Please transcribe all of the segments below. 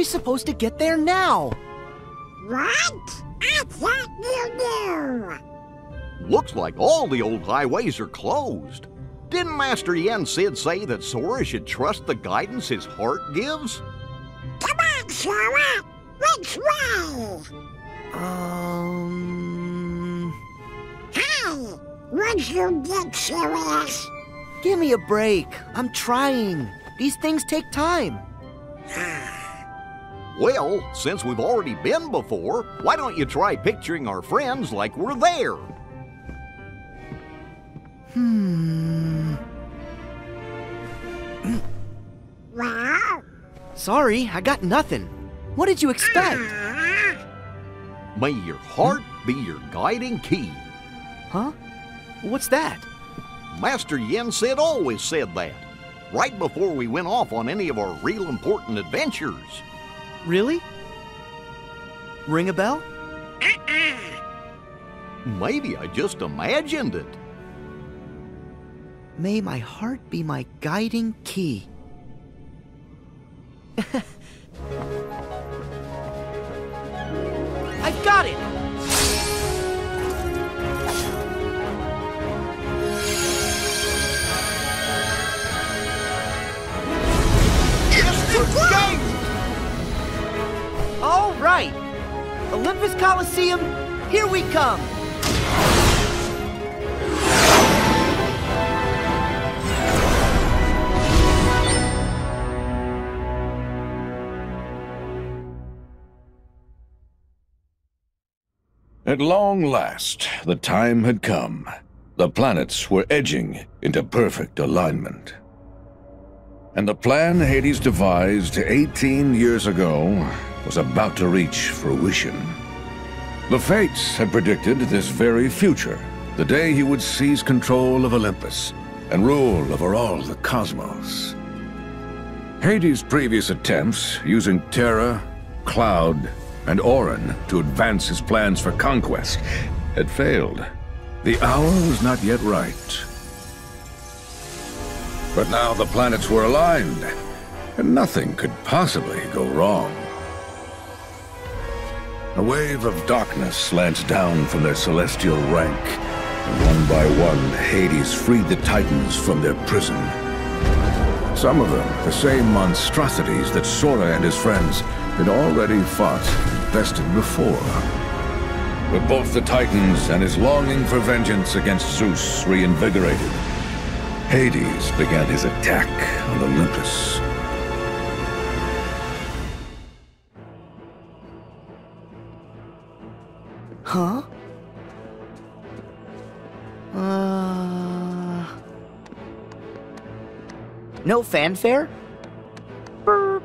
we supposed to get there now? What? I thought you knew. Looks like all the old highways are closed. Didn't Master Yen Sid say that Sora should trust the guidance his heart gives? Come on, Sora. Which way? Um. Hey, would you get serious? Give me a break. I'm trying. These things take time. Well, since we've already been before, why don't you try picturing our friends like we're there? Hmm. Well, Sorry, I got nothing. What did you expect? May your heart be your guiding key. Huh? What's that? Master Yen Sid always said that, right before we went off on any of our real important adventures. Really? Ring a bell? Maybe I just imagined it. May my heart be my guiding key. I've got it! Olympus Coliseum, here we come! At long last, the time had come. The planets were edging into perfect alignment. And the plan Hades devised 18 years ago was about to reach fruition. The Fates had predicted this very future, the day he would seize control of Olympus and rule over all the cosmos. Hades' previous attempts, using Terra, Cloud, and Auron to advance his plans for conquest, had failed. The hour was not yet right. But now the planets were aligned, and nothing could possibly go wrong. A wave of darkness slants down from their celestial rank, and one by one, Hades freed the Titans from their prison. Some of them, the same monstrosities that Sora and his friends had already fought and bested before. With both the Titans and his longing for vengeance against Zeus reinvigorated, Hades began his attack on Olympus. Huh? Uh. No fanfare? Burp.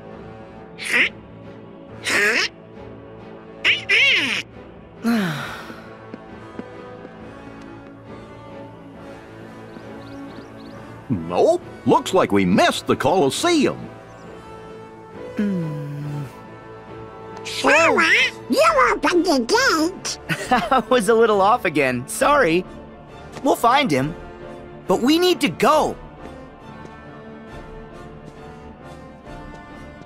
Nope, looks like we missed the Colosseum. You opened the gate. I was a little off again. Sorry. We'll find him. But we need to go.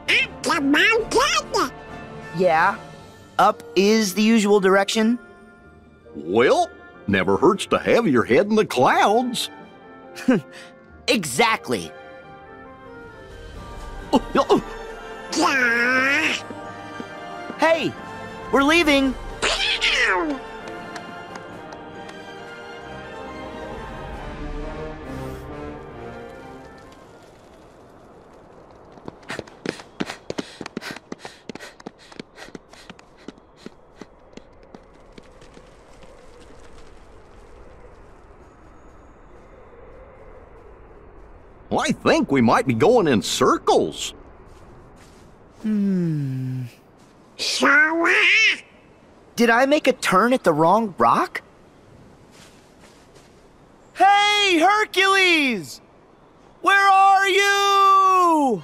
Up the mountain. Yeah. Up is the usual direction. Well, never hurts to have your head in the clouds. Exactly. Yeah. Hey, we're leaving. I think we might be going in circles. Sora. Did I make a turn at the wrong rock? Hey, Hercules! Where are you?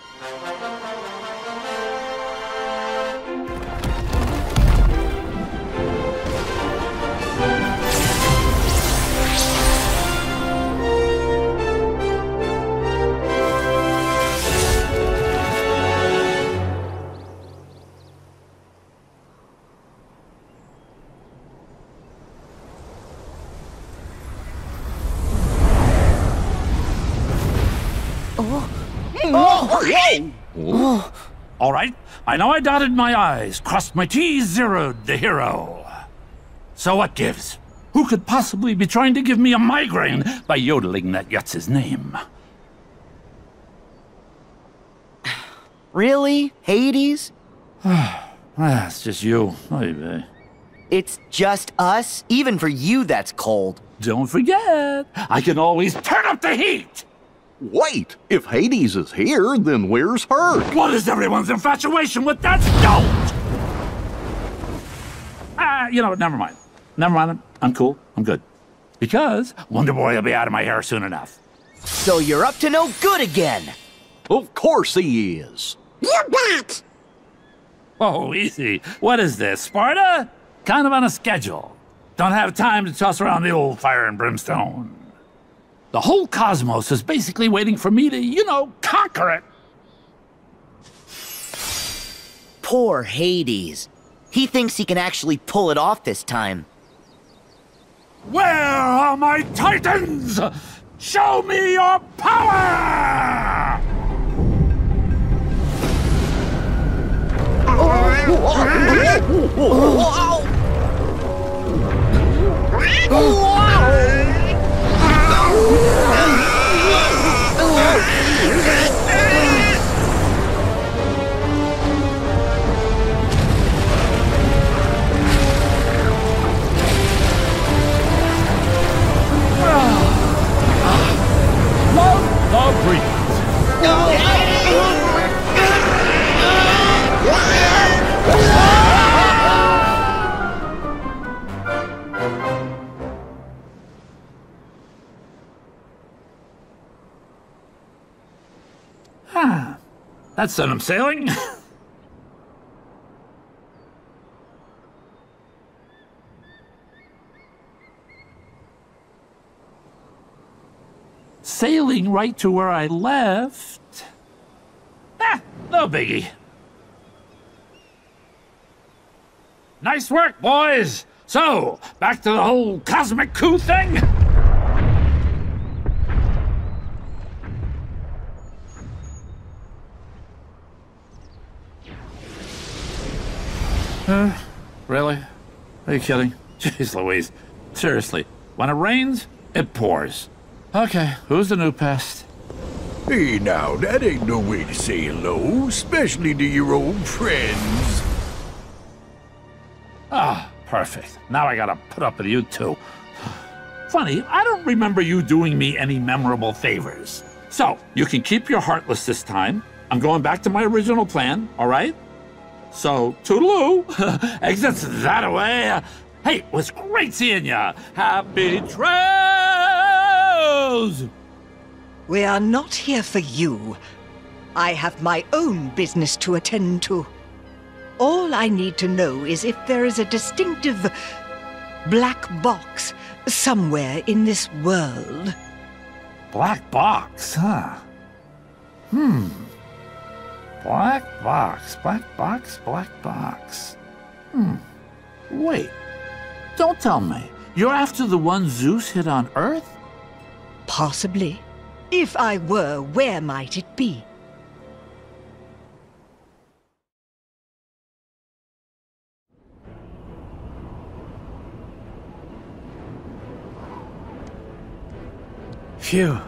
All right, I know I dotted my I's, crossed my T's, zeroed the hero. So what gives? Who could possibly be trying to give me a migraine by yodeling that Yutz's name? Really? Hades? Ah, it's just you. Oy vey. It's just us? Even for you, that's cold. Don't forget, I can always turn up the heat! Wait, if Hades is here, then where's Herc? What is everyone's infatuation with that stone? Ah, you know what? Never mind. Never mind. I'm cool. I'm good. Because Wonder Boy will be out of my hair soon enough. So you're up to no good again. Of course he is. You bet. Oh, easy. What is this, Sparta? Kind of on a schedule. Don't have time to toss around the old fire and brimstone. The whole cosmos is basically waiting for me to, you know, conquer it. Poor Hades. He thinks he can actually pull it off this time. Where are my titans? Show me your power! Love the breeze. Ah, that's sent him sailing. Sailing right to where I left. Ah, no biggie. Nice work, boys. So, back to the whole cosmic coup thing? Uh, really? Are you kidding? Jeez Louise. Seriously, when it rains, it pours. Okay, who's the new pest? Hey now, that ain't no way to say hello, especially to your old friends. Ah, perfect. Now I gotta put up with you too. Funny, I don't remember you doing me any memorable favors. So, you can keep your heartless this time. I'm going back to my original plan, all right? So, toodaloo. Exits that away. Hey, it was great seeing ya. Happy trails! We are not here for you. I have my own business to attend to. All I need to know is if there is a distinctive black box somewhere in this world. Black box, huh? Hmm. Black box, black box, black box. Hmm. Wait. Don't tell me. You're after the one Zeus hid on Earth? Possibly. If I were, where might it be? Phew.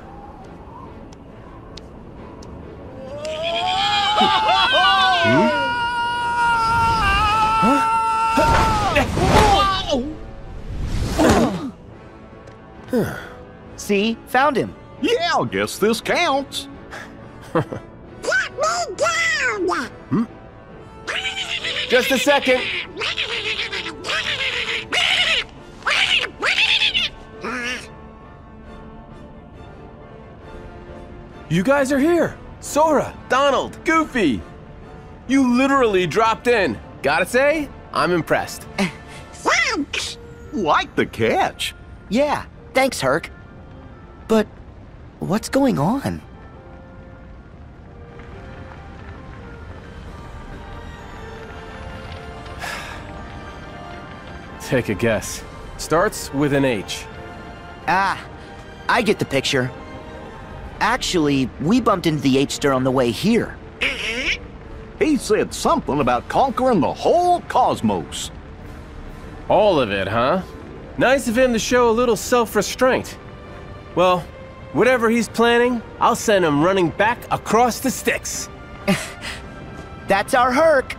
See? Found him. Yeah, I guess this counts. Get me down. Hmm? Just a second. You guys are here. Sora, Donald, Goofy. You literally dropped in. Gotta say, I'm impressed. Thanks. Like the catch. Yeah, thanks, Herc. But what's going on? Take a guess. Starts with an H. Ah, I get the picture. Actually, we bumped into the H-Star on the way here. Mm-hmm. He said something about conquering the whole cosmos. All of it, huh? Nice of him to show a little self-restraint. Well, whatever he's planning, I'll send him running back across the Styx. That's our Herc.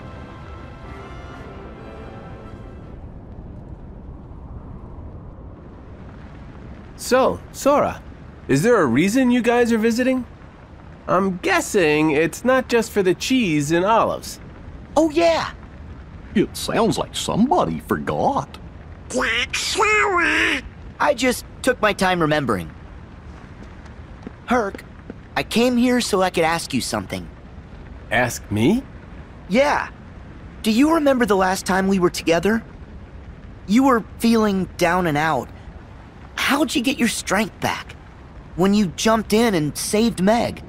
So, Sora, is there a reason you guys are visiting? I'm guessing it's not just for the cheese and olives. Oh yeah, It sounds like somebody forgot. Jack Sora. I just took my time remembering. Herc, I came here so I could ask you something. Ask me? Yeah. Do you remember the last time we were together? You were feeling down and out. How'd you get your strength back? When you jumped in and saved Meg?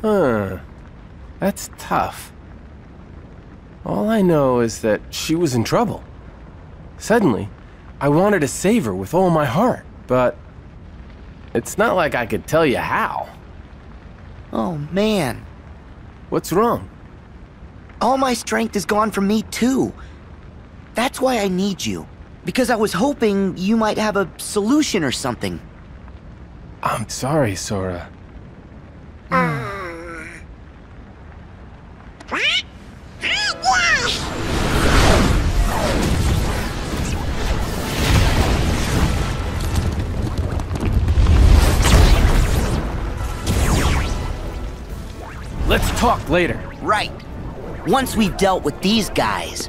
Huh. That's tough. All I know is that she was in trouble. Suddenly, I wanted to save her with all my heart, but it's not like I could tell you how. Oh man, What's wrong? all my strength is gone from me too. That's why I need you. Because I was hoping you might have a solution or something. I'm sorry, Sora. What? Let's talk later. Right. Once we've dealt with these guys.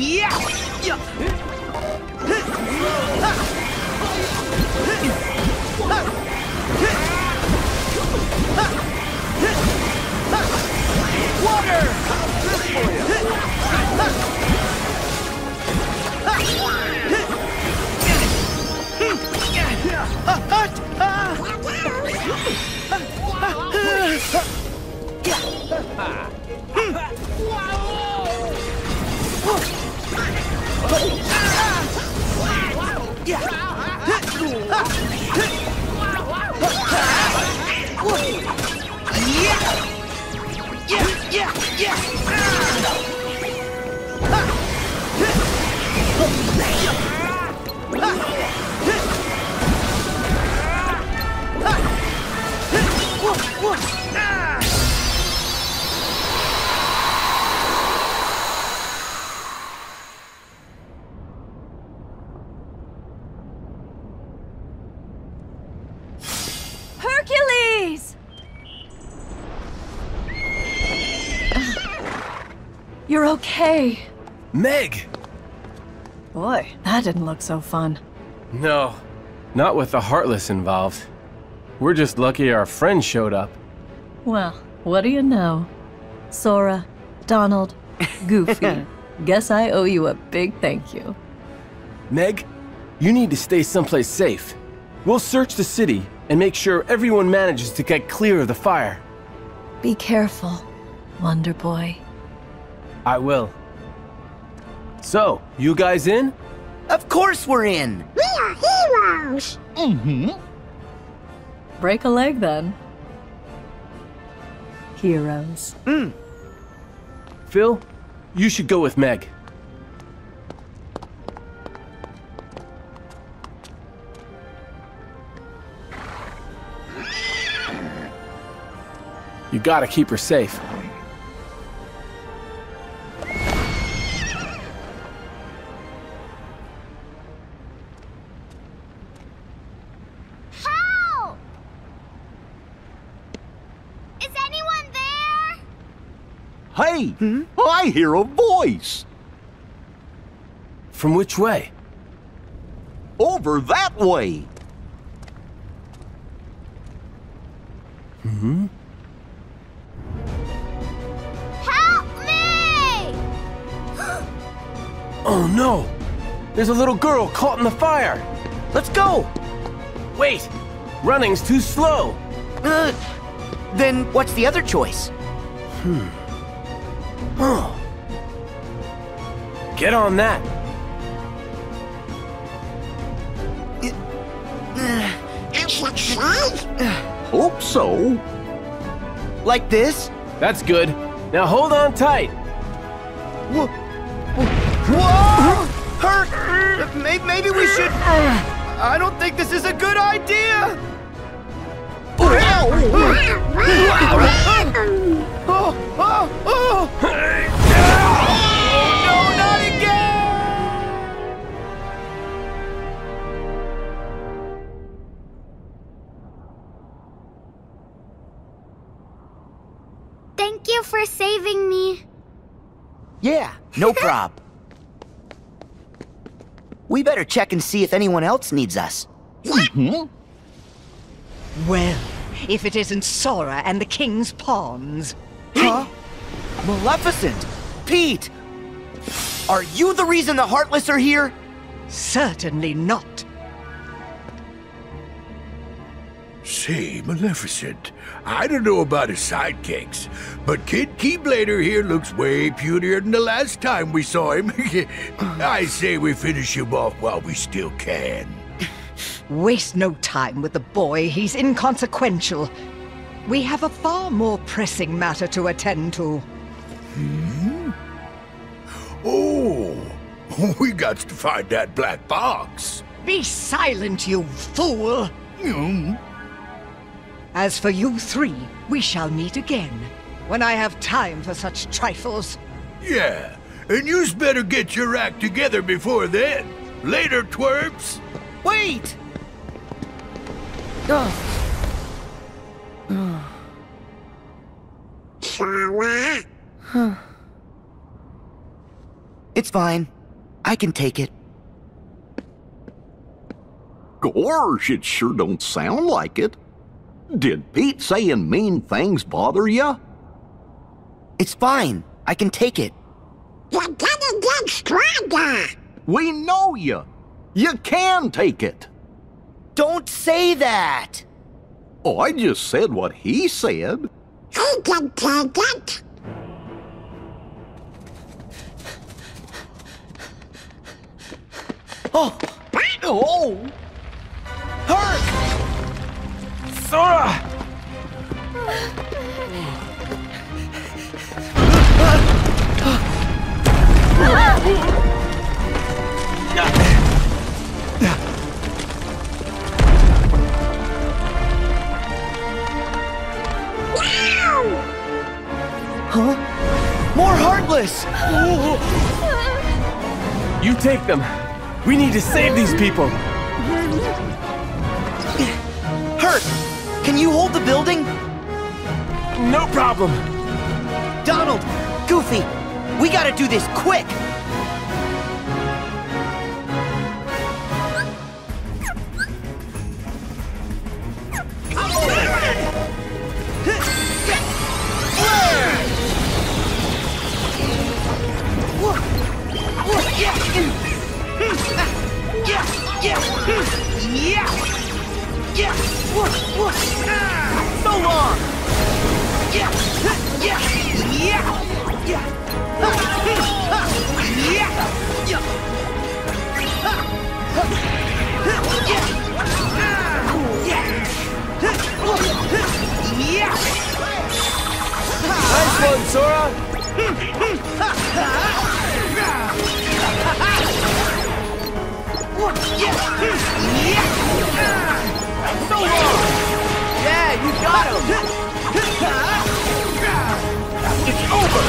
Wow. Hercules! You're okay. Meg! Boy, that didn't look so fun. No, not with the Heartless involved. We're just lucky our friend showed up. Well, what do you know? Sora, Donald, Goofy. Guess I owe you a big thank you. Meg, you need to stay someplace safe. We'll search the city and make sure everyone manages to get clear of the fire. Be careful, Wonder Boy. I will. So, you guys in? Of course we're in. We are heroes. Mm-hmm. Break a leg then. Heroes. Mm. Phil, you should go with Meg. You gotta keep her safe. There? Hey, I hear a voice. From which way? Over that way. Hmm? Help me! Oh no! There's a little girl caught in the fire! Let's go. Wait! Running's too slow! Uh, then what's the other choice? Oh, Get on that. Hope so. Like this? That's good. Now hold on tight. Whoa! Whoa! Hurt! Maybe, maybe we should. I don't think this is a good idea! Oh, oh, oh! No, not again! Thank you for saving me. Yeah, no prob. We better check and see if anyone else needs us. Mm-hmm. Well, if it isn't Sora and the King's Pawns. Huh? Maleficent! Pete! Are you the reason the Heartless are here? Certainly not. Say, Maleficent, I don't know about his sidekicks, but Kid Keyblader here looks way putier than the last time we saw him. I say we finish him off while we still can. Waste no time with the boy. He's inconsequential. We have a far more pressing matter to attend to. Hmm? Oh, we got to find that black box. Be silent, you fool! Hmm. As for you three, we shall meet again. When I have time for such trifles. Yeah, and you's better get your act together before then. Later, twerps. Wait! It's fine. I can take it. Gorge, it sure don't sound like it. Did Pete saying mean things bother you? It's fine. I can take it. You're gonna get stronger. We know you. You can take it. Don't say that! Oh, I just said what he said. He can take it. Oh! Oh! Hurt! Sora! Ah. Huh? More Heartless! You take them. We need to save these people. Hurt! Can you hold the building? No problem. Donald! Goofy! We gotta do this quick! One, Sora. So long! Yeah, you got him! It's over!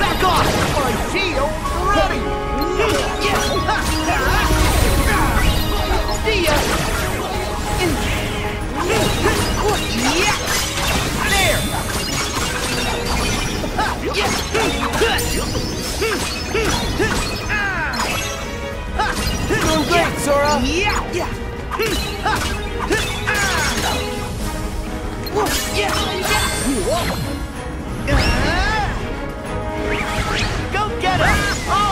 Back off! My shield Doing great, Sora. Go get him! Oh!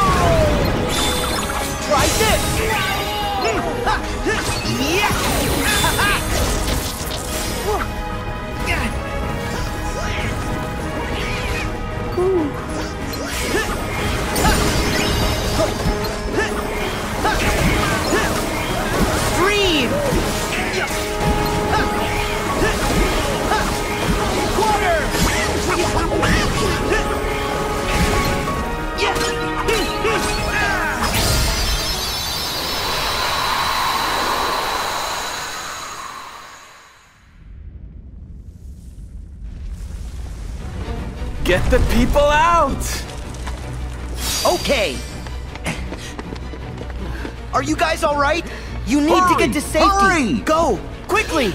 Try this! People out! Okay. Are you guys all right? You need to get to safety. hurry! Go, quickly.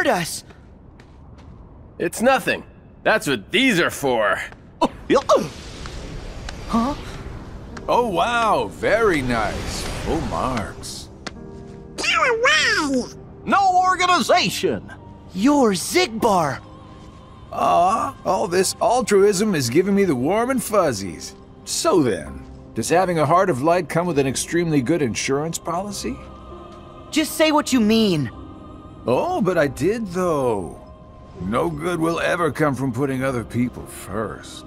You scared us. It's nothing. That's what these are for. Oh, huh? Oh, wow. Very nice. Full marks. Go away! No organization! You're Xigbar. Aw, ah, all this altruism is giving me the warm and fuzzies. So then, does having a heart of light come with an extremely good insurance policy? Just say what you mean. Oh, but I did though. No good will ever come from putting other people first.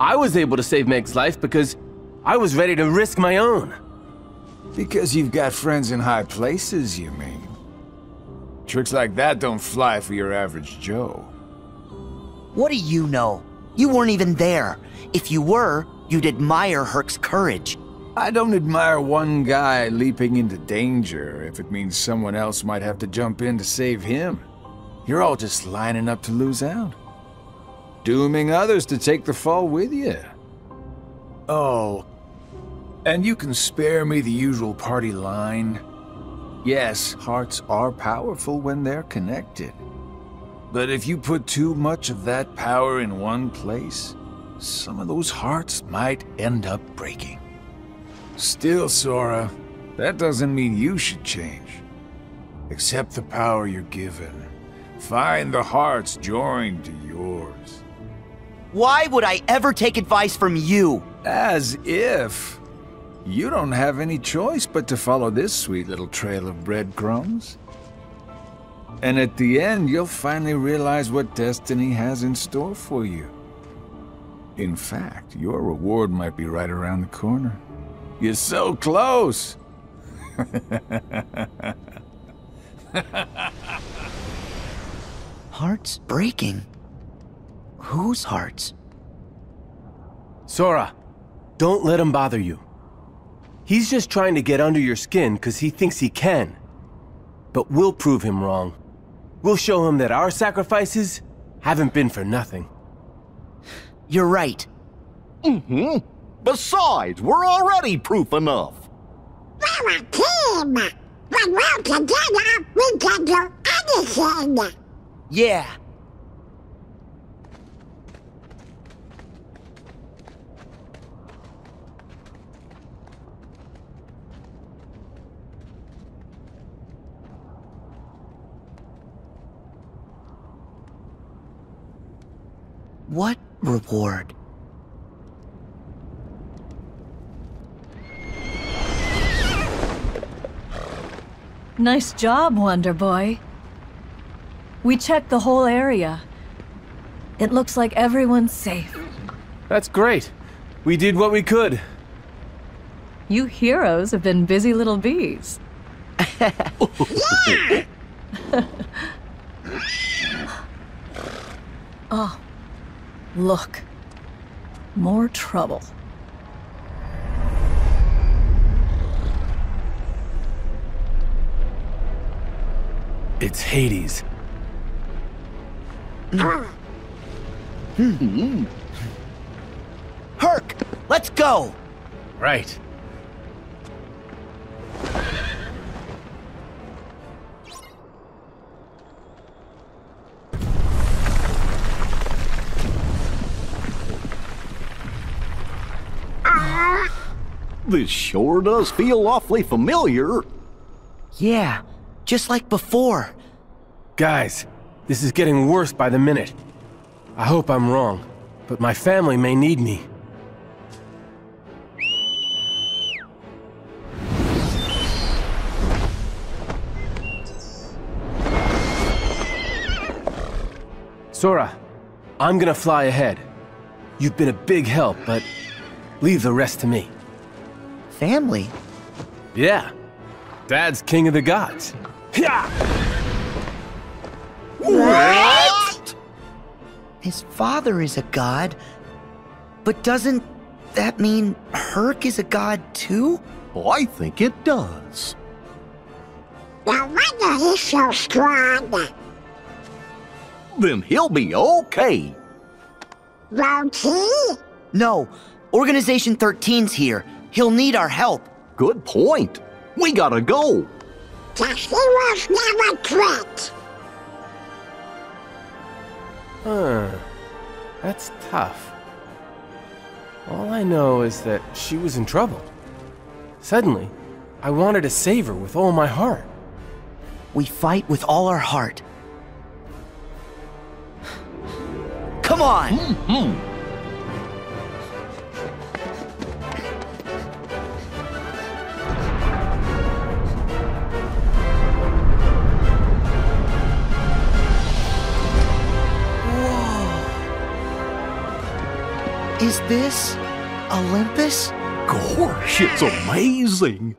I was able to save Meg's life because I was ready to risk my own. Because you've got friends in high places, you mean? Tricks like that don't fly for your average Joe. What do you know? You weren't even there. If you were, you'd admire Herc's courage. I don't admire one guy leaping into danger if it means someone else might have to jump in to save him. You're all just lining up to lose out. Dooming others to take the fall with you. Oh, and you can spare me the usual party line. Yes, hearts are powerful when they're connected. But if you put too much of that power in one place, some of those hearts might end up breaking. Still, Sora, that doesn't mean you should change. Accept the power you're given. Find the hearts joined to yours. Why would I ever take advice from you? As if. You don't have any choice but to follow this sweet little trail of breadcrumbs. And at the end, you'll finally realize what destiny has in store for you. In fact, your reward might be right around the corner. You're so close! Hearts breaking. Whose hearts? Sora, don't let him bother you. He's just trying to get under your skin because he thinks he can. But we'll prove him wrong. We'll show him that our sacrifices haven't been for nothing. You're right. Mm-hmm. Besides, we're already proof enough. We're a team! When we're together, we can do anything! Yeah. What reward? Nice job, Wonder Boy. We checked the whole area. It looks like everyone's safe. That's great. We did what we could. You heroes have been busy little bees. oh, look. More trouble. It's Hades. Hmm. Herc, let's go! Right. This sure does feel awfully familiar. Yeah, just like before. Guys, this is getting worse by the minute. I hope I'm wrong, but my family may need me. Sora, I'm gonna fly ahead. You've been a big help, but leave the rest to me. Family? Yeah. Dad's king of the gods. Yeah! What? His father is a god, but doesn't that mean Herc is a god too? Oh, I think it does. No wonder he's so strong. Then he'll be okay. Won't he? No, Organization 13's here. He'll need our help. Good point. We gotta go. Cause he was never quit. Huh. That's tough. All I know is that she was in trouble. Suddenly, I wanted to save her with all my heart. We fight with all our heart. Come on! Whoa. Is this Olympus? Gosh, it's amazing.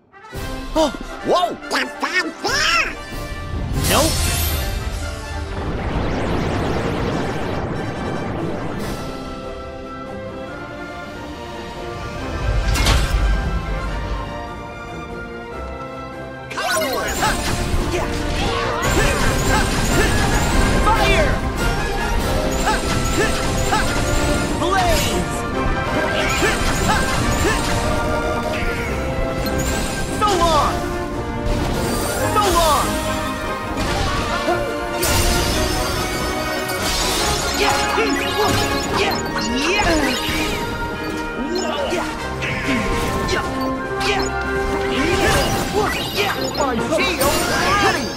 Oh, Whoa! The nope. My shield ready!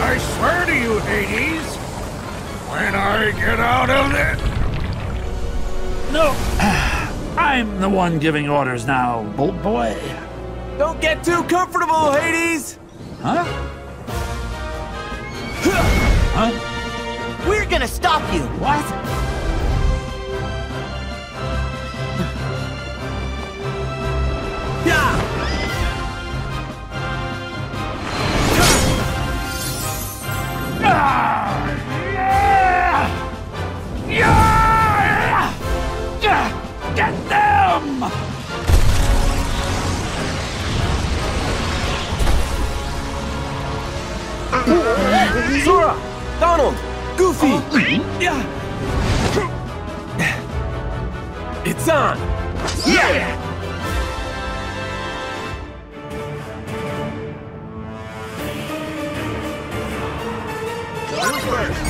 I swear to you, Hades, when I get out of it, No, I'm the one giving orders now, Bolt Boy. Don't get too comfortable, Hades! Huh? Huh? We're gonna stop you! What? Sora! Donald! Goofy! Yeah! It's on! Yeah! Gotcha!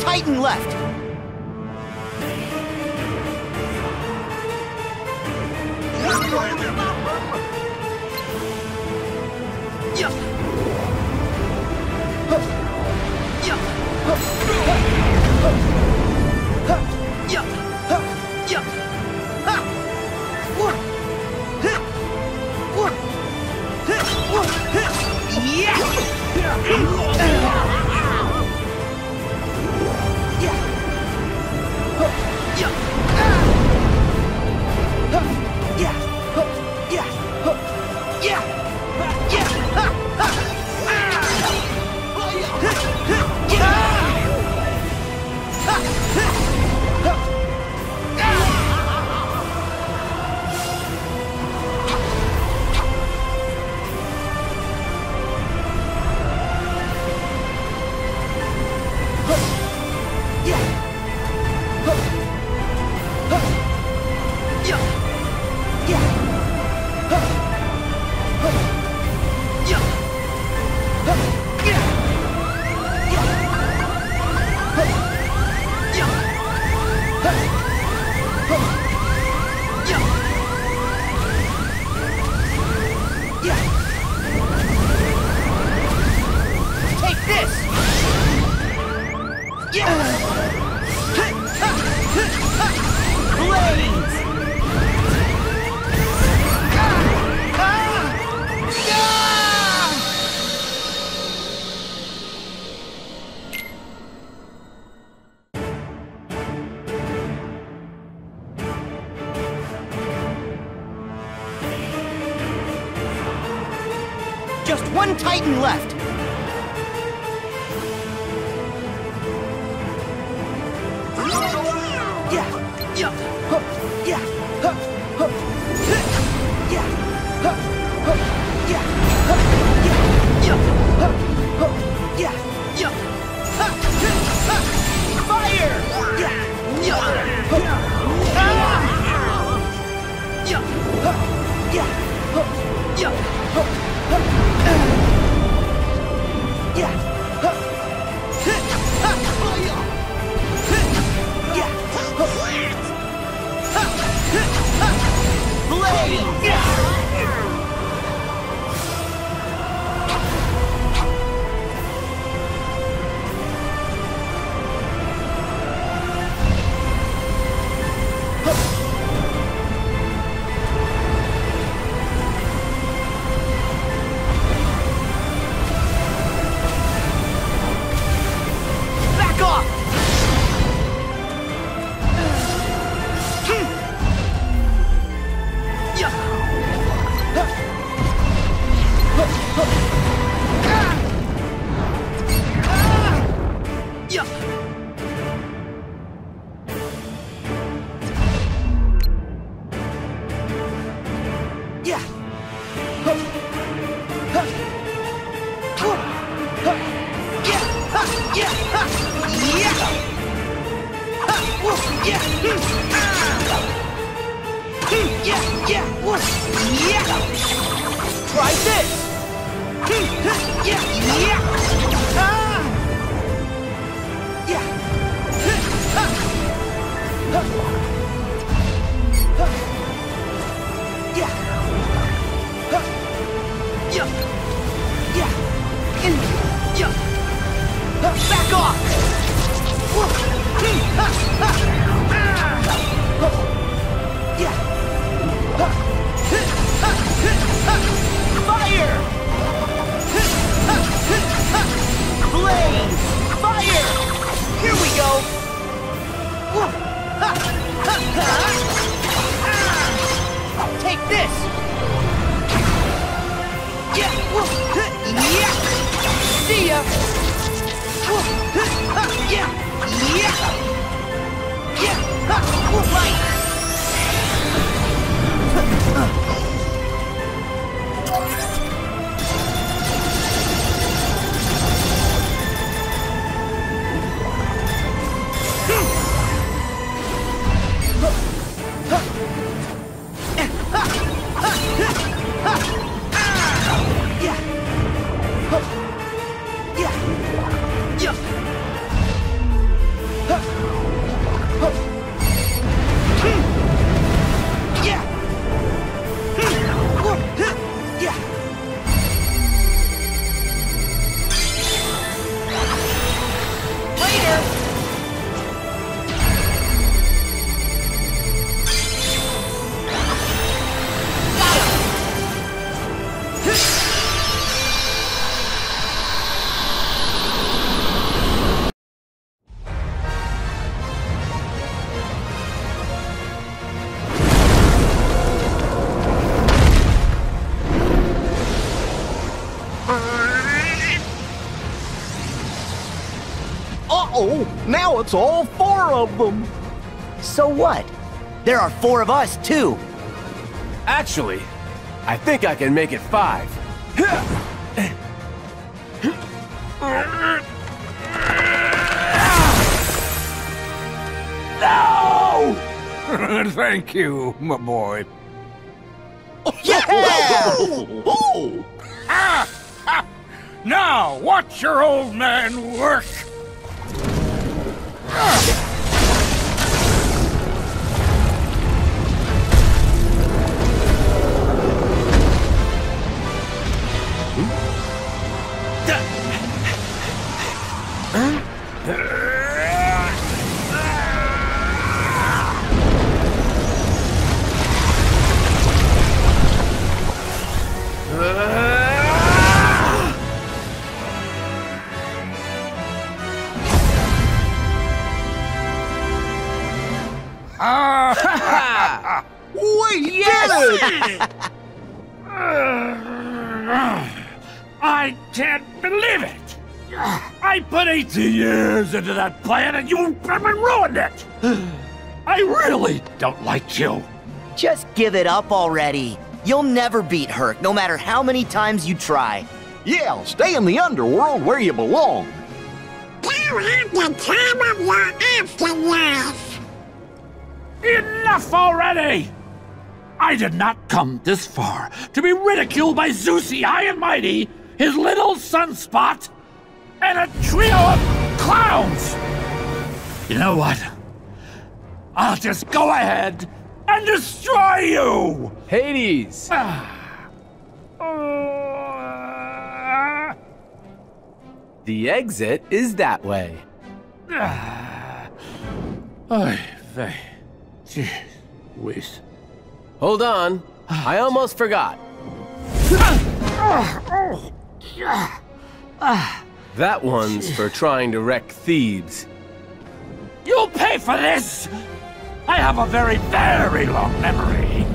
Titan left! Yeah! Take Yeah! Yeah! Yeah. Uh-oh, now it's all four of them. So what? There are four of us, too. Actually, I think I can make it five. No! Thank you, my boy. Oh! Now, watch your old man work. We that plan and you ruined it! I really don't like you. Just give it up already. You'll never beat Herc, no matter how many times you try. Yeah, stay in the underworld where you belong. Go have the time of your afterlife. Enough already! I did not come this far to be ridiculed by Zeusy High and Mighty, his little sunspot, and a trio of clowns! You know what? I'll just go ahead and destroy you! Hades! Uh, The exit is that way. Ah. Oy vey. Jeez whiz. Hold on. I almost forgot. Ah. That one's for trying to wreck Thebes. You'll pay for this! I have a very, very long memory.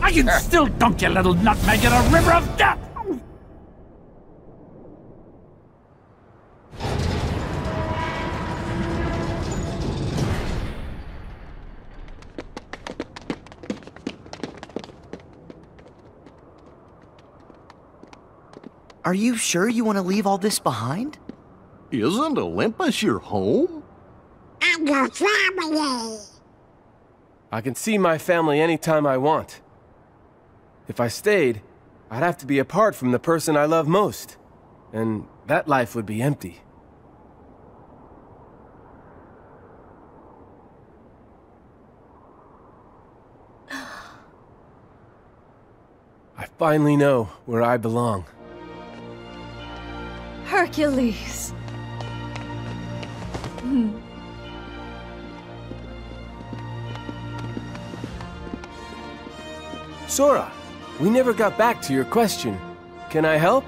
I can still dunk your little nutmeg in a river of death! Are you sure you want to leave all this behind? Isn't Olympus your home? And your family. I can see my family anytime I want. If I stayed, I'd have to be apart from the person I love most. And that life would be empty. I finally know where I belong. Hercules. Hmm. Sora, we never got back to your question. Can I help?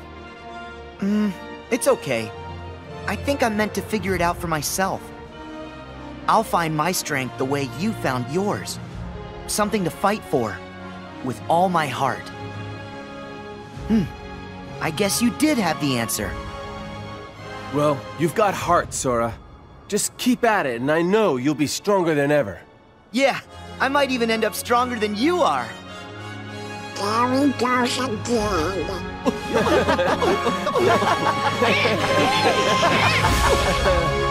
Mm, it's okay. I think I'm meant to figure it out for myself. I'll find my strength the way you found yours. Something to fight for. With all my heart. Hmm. I guess you did have the answer. Well, you've got heart, Sora. Just keep at it, and I know you'll be stronger than ever. Yeah, I might even end up stronger than you are. There he goes again.